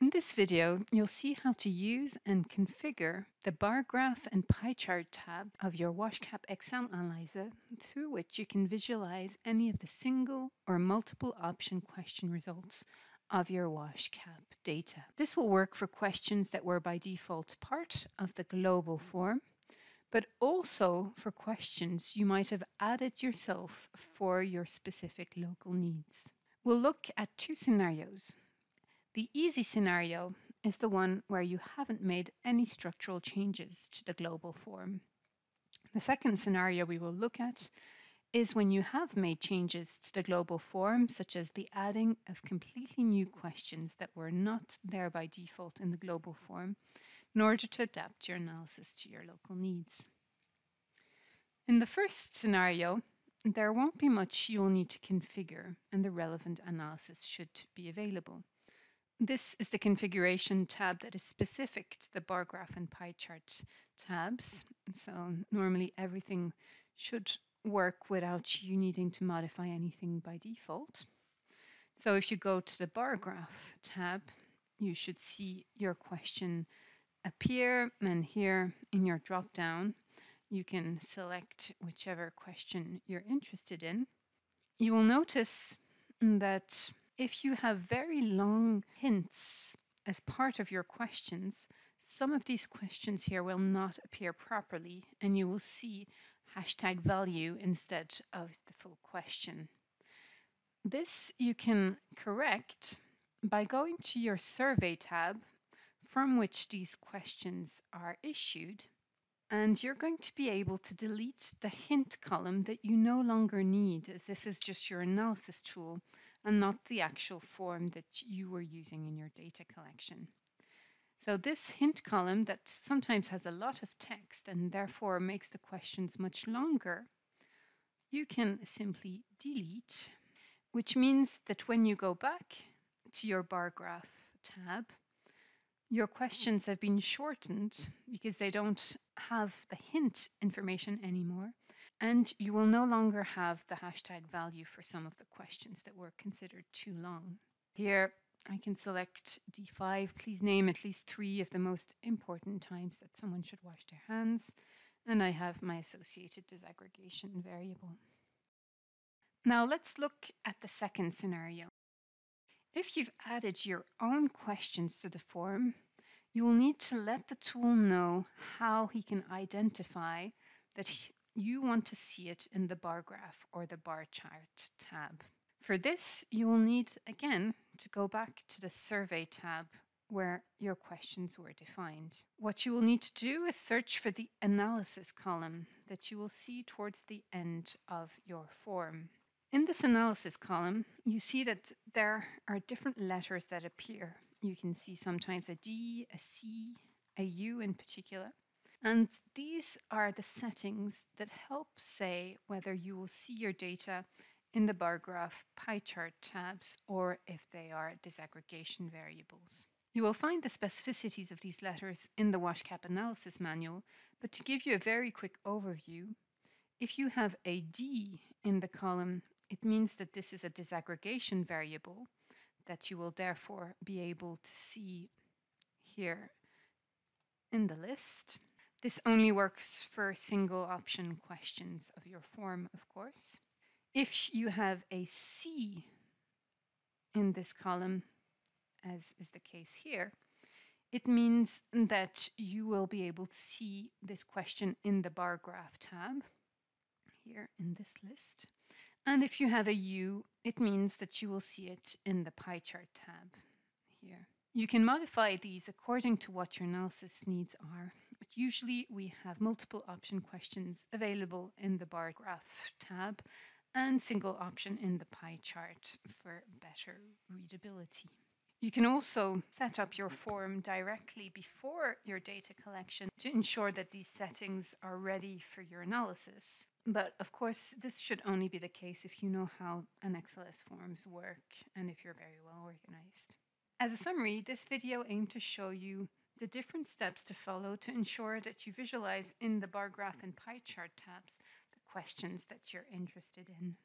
In this video, you'll see how to use and configure the bar graph and pie chart tab of your WASH KAP Excel Analyzer through which you can visualize any of the single or multiple option question results of your WASH KAP data. This will work for questions that were by default part of the global form, but also for questions you might have added yourself for your specific local needs. We'll look at two scenarios. The easy scenario is the one where you haven't made any structural changes to the global form. The second scenario we will look at is when you have made changes to the global form, such as the adding of completely new questions that were not there by default in the global form, in order to adapt your analysis to your local needs. In the first scenario, there won't be much you'll need to configure, and the relevant analysis should be available. This is the configuration tab that is specific to the bar graph and pie chart tabs. So normally everything should work without you needing to modify anything by default. So if you go to the bar graph tab, you should see your question appear and here in your drop down you can select whichever question you're interested in. You will notice that if you have very long hints as part of your questions, some of these questions here will not appear properly and you will see hashtag value instead of the full question. This you can correct by going to your survey tab from which these questions are issued and you're going to be able to delete the hint column that you no longer need as this is just your analysis tool and not the actual form that you were using in your data collection. So this hint column that sometimes has a lot of text and therefore makes the questions much longer, you can simply delete, which means that when you go back to your bar graph tab, your questions have been shortened because they don't have the hint information anymore. And you will no longer have the hashtag value for some of the questions that were considered too long. Here, I can select D5. Please name at least three of the most important times that someone should wash their hands. And I have my associated disaggregation variable. Now let's look at the second scenario. If you've added your own questions to the form, you will need to let the tool know how he can identify that you want to see it in the bar graph or the bar chart tab. For this, you will need, again, to go back to the survey tab where your questions were defined. What you will need to do is search for the analysis column that you will see towards the end of your form. In this analysis column, you see that there are different letters that appear. You can see sometimes a D, a C, a U in particular. And these are the settings that help say whether you will see your data in the bar graph pie chart tabs or if they are disaggregation variables. You will find the specificities of these letters in the WASH KAP analysis manual, but to give you a very quick overview, if you have a D in the column it means that this is a disaggregation variable that you will therefore be able to see here in the list. This only works for single option questions of your form, of course. If you have a C in this column, as is the case here, it means that you will be able to see this question in the bar graph tab here in this list. And if you have a U, it means that you will see it in the pie chart tab here. You can modify these according to what your analysis needs are, but usually we have multiple option questions available in the bar graph tab and single option in the pie chart for better readability. You can also set up your form directly before your data collection to ensure that these settings are ready for your analysis. But of course, this should only be the case if you know how an XLS forms work and if you're very well organized. As a summary, this video aimed to show you the different steps to follow to ensure that you visualize in the bar graph and pie chart tabs the questions that you're interested in.